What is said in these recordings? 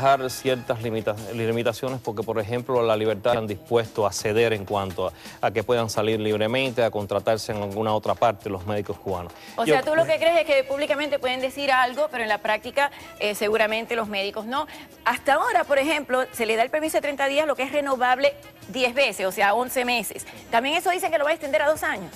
dejar ciertas limitaciones porque, por ejemplo, la libertad han dispuesto a ceder en cuanto a, que puedan salir libremente, a contratarse en alguna otra parte los médicos cubanos. O sea, tú lo que crees es que públicamente pueden decir algo, pero en la práctica eh, seguramente los médicos no. Hasta ahora, por ejemplo, se le da el permiso de 30 días, lo que es renovable 10 veces, o sea, 11 meses. También eso dicen que lo va a extender a dos años.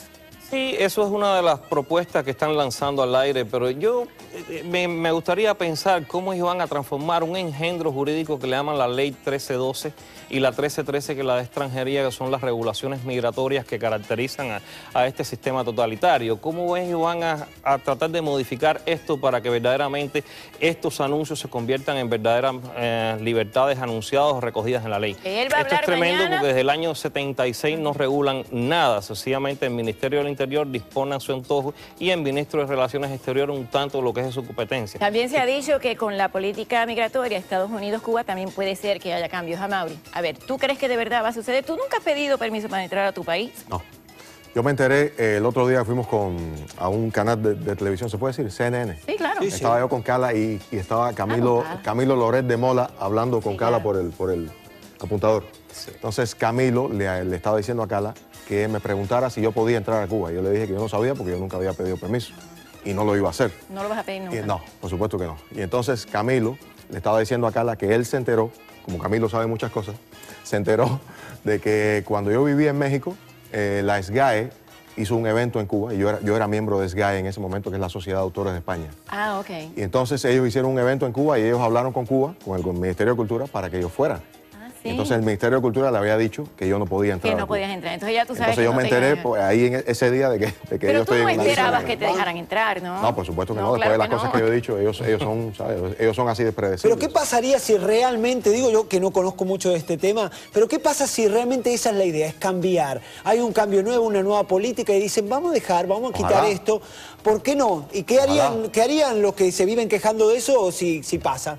Sí, eso es una de las propuestas que están lanzando al aire, pero yo eh, me, gustaría pensar cómo ellos van a transformar un engendro jurídico que le llaman la ley 1312 y la 1313 que es la de extranjería, que son las regulaciones migratorias que caracterizan a, este sistema totalitario. ¿Cómo ellos van a, tratar de modificar esto para que verdaderamente estos anuncios se conviertan en verdaderas eh, libertades anunciadas o recogidas en la ley? Esto es tremendo porque desde el año 76 no regulan nada, sencillamente el Ministerio del Interior dispone a su antojo y el ministro de Relaciones Exteriores un tanto lo que es su competencia. También se ha dicho que con la política migratoria Estados Unidos-Cuba también puede ser que haya cambios a Mauri. A ver, ¿tú crees que de verdad va a suceder? ¿Tú nunca has pedido permiso para entrar a tu país? No. Yo me enteré eh, el otro día, fuimos con, a un canal de, televisión, ¿se puede decir? CNN. Sí, claro. estaba yo con Carla y, estaba Camilo, ah, Camilo Loret de Mola hablando con Carla por, el, por el apuntador. Entonces Camilo le, le, estaba diciendo a Carla que me preguntara si yo podía entrar a Cuba. Yo le dije que yo no sabía porque yo nunca había pedido permiso y no lo iba a hacer. ¿No lo vas a pedir nunca? no, por supuesto que no. Y entonces Camilo le estaba diciendo a Carla que él se enteró, como Camilo sabe muchas cosas, se enteró de que cuando yo vivía en México, eh, la SGAE hizo un evento en Cuba y yo era, yo era miembro de SGAE en ese momento, que es la Sociedad de Autores de España. Ah, ok. Y entonces ellos hicieron un evento en Cuba y ellos hablaron con Cuba, con el Ministerio de Cultura, para que yo fuera. Entonces el Ministerio de Cultura le había dicho que yo no podía entrar. Que no podías entrar. Entonces ya tú sabes Entonces yo me enteré pues, ahí en ese día de que, de que Pero yo estoy tú no esperabas que te dejaran entrar, ¿no? No, por supuesto que no. Después de las cosas que yo he dicho, ellos, ellos, son, ¿sabes? ellos son así de predecibles. Pero ¿qué pasaría si realmente, digo yo que no conozco mucho de este tema, pero qué pasa si realmente esa es la idea, es cambiar? Hay un cambio nuevo, una nueva política y dicen, vamos a dejar, vamos a quitar esto. ¿Por qué no? ¿Y qué harían, qué harían los que se viven quejando de eso si, si pasa?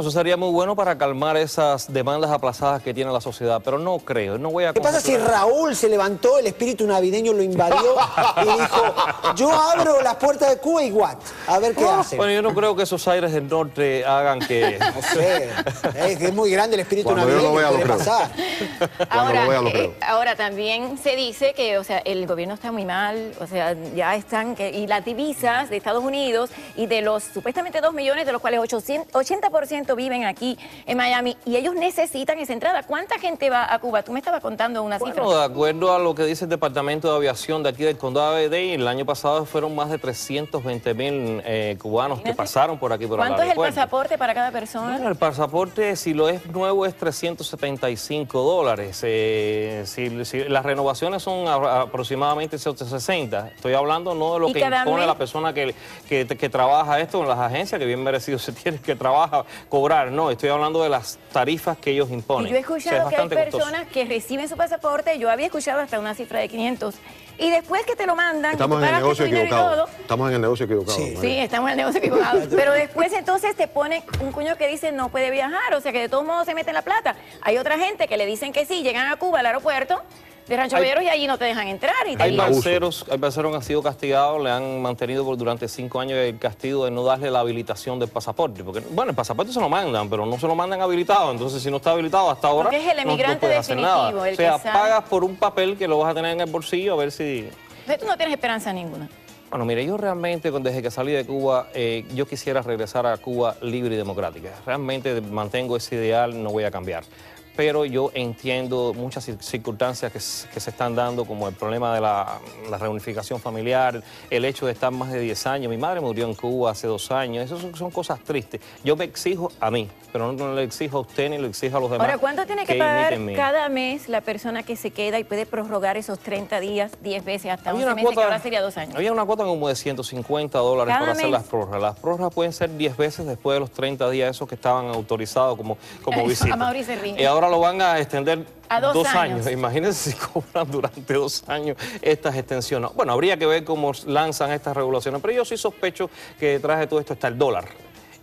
Eso sería muy bueno para calmar esas demandas aplazadas que tiene la sociedad, pero no creo, no voy a... ¿Qué pasa si Raúl se levantó, el espíritu navideño lo invadió y dijo, yo abro las puertas de Cuba y what? A ver qué hace. Bueno, yo no creo que esos aires del norte hagan que... No sé, es muy grande el espíritu navideño, yo puede pasar. Ahora, eh, ahora también se dice que, o sea, el gobierno está muy mal, o sea, ya están, que, y las divisas de Estados Unidos y de los supuestamente 2 millones, de los cuales 800, 80% viven aquí en Miami y ellos necesitan esa entrada. ¿Cuánta gente va a Cuba? Tú me estabas contando una cifra. Bueno, de acuerdo a lo que dice el Departamento de Aviación de aquí del Condado de Dade, el año pasado fueron más de 320 mil eh, cubanos que pasaron por aquí por ¿Cuánto es el pasaporte para cada persona? Bueno, el pasaporte, si lo es nuevo, es 375 dólares. Eh, si, las renovaciones son aproximadamente 160. Estoy hablando no de lo que impone la persona que, que, que, trabaja esto en las agencias, que bien merecido se tiene, que trabaja cobrar, no, estoy hablando de las tarifas que ellos imponen. Y yo he escuchado que hay personas que reciben su pasaporte, yo había escuchado hasta una cifra de 500, y después que te lo mandan, estamos en el negocio equivocado. estamos en el negocio equivocado. Sí, estamos en el negocio equivocado. Pero después entonces te pone un cuño que dice no puede viajar, o sea que de todos modos se mete en la plata. Hay otra gente que le dicen que sí, llegan a Cuba al aeropuerto de Rancho y allí no te dejan entrar. Y hay balseros, hay balseros que han sido castigados, le han mantenido por, durante cinco años el castigo de no darle la habilitación del pasaporte. Porque, bueno, el pasaporte se lo mandan, pero no se lo mandan habilitado. Entonces, si no está habilitado hasta ahora, porque es el emigrante no, hacer nada. o sea, pagas por un papel que lo vas a tener en el bolsillo a ver si... Entonces, tú no tienes esperanza ninguna. Bueno, mire, yo realmente desde que salí de Cuba, eh, yo quisiera regresar a Cuba libre y democrática. Realmente mantengo ese ideal, no voy a cambiar pero yo entiendo muchas circunstancias que, se están dando, como el problema de la, reunificación familiar, el hecho de estar más de 10 años. Mi madre murió en Cuba hace dos años, esas son, cosas tristes. Yo me exijo a mí, pero no, le exijo a usted ni le exijo a los demás. Ahora, ¿cuánto tiene que, pagar cada mes la persona que se queda y puede prorrogar esos 30 días 10 veces hasta 11 meses, que ahora sería dos años? Había una cuota como de 150 dólares para hacer las prórrogas. Las prórrogas pueden ser 10 veces después de los 30 días esos que estaban autorizados como, como visita. Y ahora lo van a extender a dos, años. Imagínense si cobran durante dos años estas extensiones. Bueno, habría que ver cómo lanzan estas regulaciones, pero yo sí sospecho que detrás de todo esto está el dólar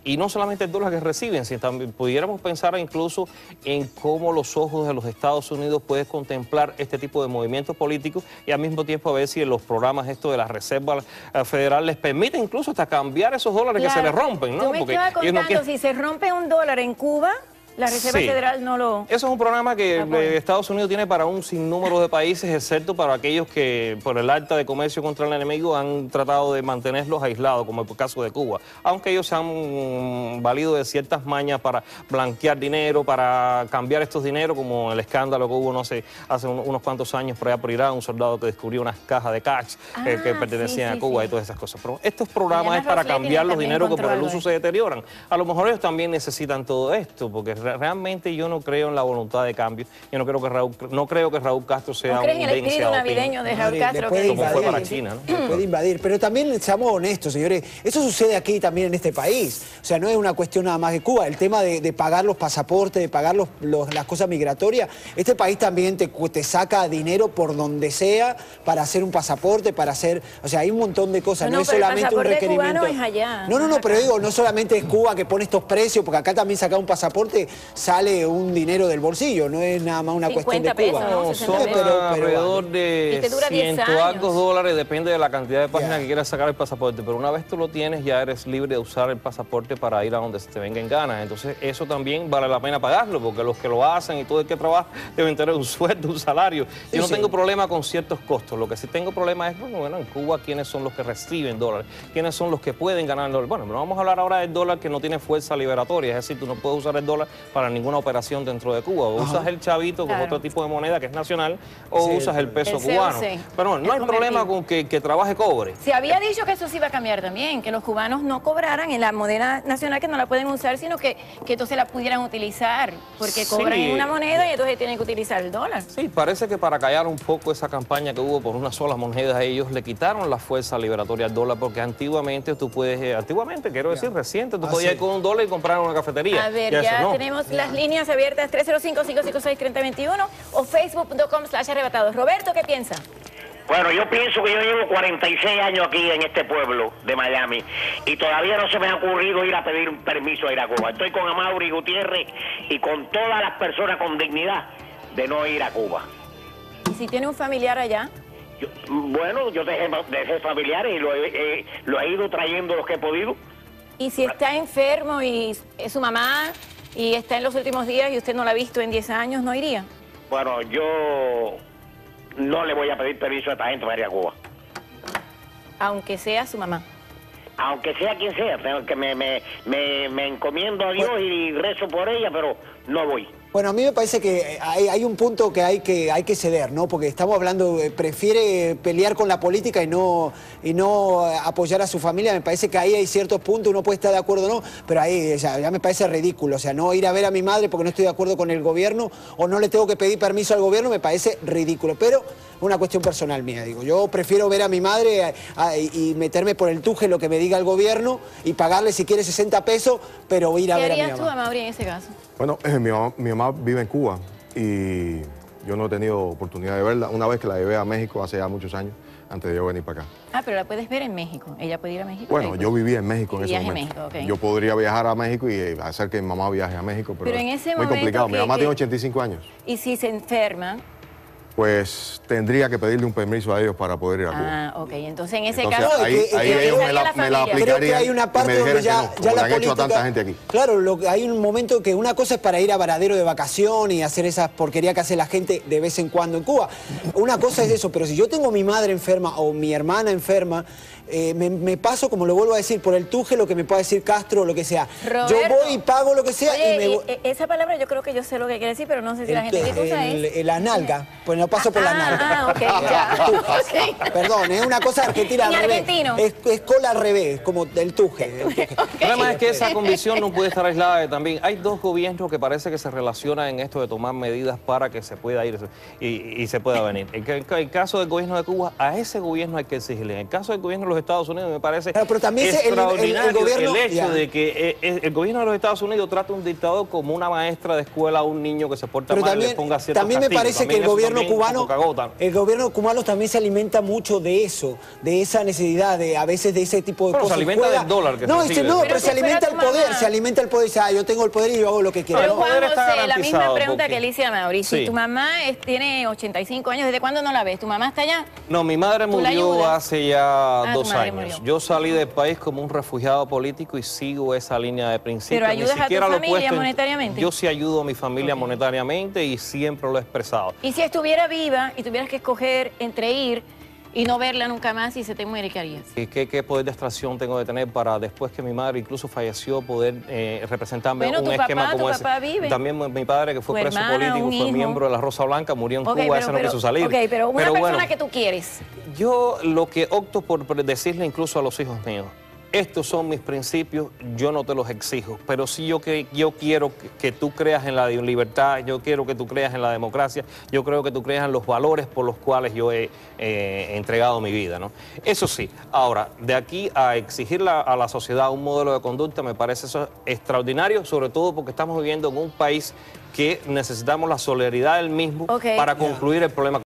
y no solamente el dólar que reciben, sino también pudiéramos pensar incluso en cómo los ojos de los Estados Unidos pueden contemplar este tipo de movimientos políticos y al mismo tiempo a ver si los programas estos de la Reserva eh, Federal les permiten incluso hasta cambiar esos dólares que se les rompen, ¿no? Porque contando, si se rompe un dólar en Cuba, la Reserva Federal no lo... Eso es un programa que Estados Unidos tiene para un sinnúmero de países, excepto para aquellos que por el alta de comercio contra el enemigo han tratado de mantenerlos aislados, como el caso de Cuba. Aunque ellos se han valido de ciertas mañas para blanquear dinero, para cambiar estos dineros, como el escándalo que hubo, no sé, hace unos cuantos años por allá por Irán, un soldado que descubrió unas cajas de cash eh, que ah, pertenecían a Cuba y todas esas cosas. Pero estos programas es para cambiar los dineros que por el uso se deterioran. A lo mejor ellos también necesitan todo esto, porque realmente yo no creo en la voluntad de cambio. Yo no creo que Raúl, no creo que Raúl Castro sea ¿No un en el espíritu navideño de Raúl Castro? Puede invadir, para China, ¿no? puede invadir. Pero también seamos honestos, señores. Eso sucede aquí también en este país. O sea, no es una cuestión nada más de Cuba. El tema de, pagar los pasaportes, de pagar los, las cosas migratorias. Este país también te, te saca dinero por donde sea para hacer un pasaporte, para hacer... O sea, hay un montón de cosas. No, es solamente un requerimiento. Es allá, no, no, no, pero digo, no solamente es Cuba que pone estos precios, porque acá también sacar un pasaporte sale un dinero del bolsillo, no es nada más una cuestión de Cuba. No, son alrededor de ciento algo dólares, depende de la cantidad de páginas que quieras sacar el pasaporte, pero una vez tú lo tienes ya eres libre de usar el pasaporte para ir a donde se te venga en ganas. Entonces eso también vale la pena pagarlo, porque los que lo hacen y todo el que trabaja deben tener un sueldo, un salario. Yo no tengo problema con ciertos costos, lo que sí tengo problema es, bueno, bueno, en Cuba quiénes son los que reciben dólares, quiénes son los que pueden ganar dólares. Bueno, no vamos a hablar ahora del dólar que no tiene fuerza liberatoria, es decir, tú no puedes usar el dólar para ninguna operación dentro de Cuba. O usas el chavito como otro tipo de moneda que es nacional o usas el peso cubano. Pero no hay problema con que, trabaje cobre. Se había dicho que eso se iba a cambiar también, que los cubanos no cobraran en la moneda nacional, que no la pueden usar, sino que, que entonces la pudieran utilizar, porque cobran en una moneda y entonces tienen que utilizar el dólar. Sí, parece que para callar un poco esa campaña que hubo por una sola moneda, ellos le quitaron la fuerza liberatoria al dólar, porque antiguamente tú puedes, eh, antiguamente, quiero decir, reciente, tú ah, podías ir con un dólar y comprar una cafetería. A ver, ya, tenemos las líneas abiertas 305-556-3021 o facebook.com slash arrebatados. Roberto, ¿qué piensa? Bueno, yo pienso que yo llevo 46 años aquí en este pueblo de Miami y todavía no se me ha ocurrido ir a pedir un permiso a ir a Cuba. Estoy con Amaury Gutiérrez y con todas las personas con dignidad de no ir a Cuba. ¿Y si tiene un familiar allá? bueno, yo dejé, dejé familiares y lo he, lo he ido trayendo los que he podido. ¿Y si está enfermo y es su mamá y está en los últimos días y usted no la ha visto en 10 años, ¿no iría? Bueno, yo no le voy a pedir permiso a esta gente para ir a Cuba. Aunque sea su mamá. Aunque sea quien sea, que me, me, me encomiendo a Dios y rezo por ella, pero no voy. Bueno, a mí me parece que hay, un punto que hay, que hay que ceder, ¿no? Porque estamos hablando, eh, prefiere pelear con la política y no, y no apoyar a su familia. Me parece que ahí hay ciertos puntos, uno puede estar de acuerdo o no, pero ahí ya, me parece ridículo. O sea, no ir a ver a mi madre porque no estoy de acuerdo con el gobierno o no le tengo que pedir permiso al gobierno, me parece ridículo. Pero una cuestión personal mía, digo. Yo prefiero ver a mi madre y meterme por el tuje lo que me diga el gobierno y pagarle si quiere 60 pesos, pero ir a ver a mi mamá. ¿Qué harías tú, Mauri, en ese caso? Bueno, mi, mamá, vive en Cuba y yo no he tenido oportunidad de verla. Una vez que la llevé a México hace ya muchos años, antes de yo venir para acá. Ah, pero la puedes ver en México. ¿Ella puede ir a México? Bueno, yo vivía en México en ese momento. México, okay. Yo podría viajar a México y hacer que mi mamá viaje a México, pero, en ese es muy complicado. mi mamá tiene 85 años. ¿Y si se enferma? Pues tendría que pedirle un permiso a ellos para poder ir a Cuba. Ah, ok. Entonces, en ese caso, ahí, ahí ellos me la, me la, aplicarían Creo que hay una parte donde ya, ya la, han hecho a tanta gente aquí. Claro, lo, hay un momento que una cosa es para ir a Varadero de vacación y hacer esas porquerías que hace la gente de vez en cuando en Cuba. Una cosa es eso, pero si yo tengo mi madre enferma o mi hermana enferma, eh, me, paso, como lo vuelvo a decir, por el tuje, lo que me pueda decir Castro o lo que sea. yo voy y pago lo que sea y me voy. E, esa palabra yo creo que yo sé lo que quiere decir, pero no sé si la gente que usa es... La nalga, pues no paso por la nalga. Ah, ok, ya. Perdón, es una cosa argentina al revés. Es, es, cola al revés, como del tuje. El, problema es que esa condición no puede estar aislada de también. Hay dos gobiernos que parece que se relacionan en esto de tomar medidas para que se pueda ir y, se pueda venir. En el, caso del gobierno de Cuba, a ese gobierno hay que exigirle. En el caso del gobierno de los Estados Unidos, me parece pero, también extraordinario el, gobierno, el hecho de que eh, el gobierno de los Estados Unidos trata a un dictador como una maestra de escuela a un niño que se porta mal y le ponga ciertos También me parece que el gobierno cubano, el gobierno cubano también se alimenta mucho de eso, de esa necesidad, de a veces de ese tipo de cosas. se alimenta del dólar que No, se no, pero, se alimenta el poder, se alimenta el poder, dice, ah, yo tengo el poder y yo hago lo que quiero. Pero Juan José, la misma pregunta que Alicia Mauricio, tu mamá tiene 85 años, ¿desde cuándo no la ves? ¿Tu mamá está allá? No, mi madre murió hace ya ah, dos años. Yo salí del país como un refugiado político y sigo esa línea de principios. ¿Pero ayudas a tu familia monetariamente? Yo sí ayudo a mi familia monetariamente y siempre lo he expresado. ¿Y si estuviera viva y tuvieras que escoger entre ir y no verla nunca más y se te muere, ¿qué harías? ¿Y qué, poder de extracción tengo de tener para después que mi madre incluso falleció poder eh, representarme bueno, un esquema papá, como tu ese? Papá vive. También mi padre, que fue preso político, fue miembro de la Rosa Blanca, murió en Cuba, ese no quiso salir. Ok, pero una persona que tú quieres. Yo lo que opto por decirle incluso a los hijos míos, estos son mis principios, yo no te los exijo, pero sí yo, que, yo quiero que, tú creas en la libertad, yo quiero que tú creas en la democracia, yo creo que tú creas en los valores por los cuales yo he entregado mi vida. ¿no? Eso sí, ahora, de aquí a exigir a la sociedad un modelo de conducta me parece eso extraordinario, sobre todo porque estamos viviendo en un país que necesitamos la solidaridad del mismo para concluir el problema.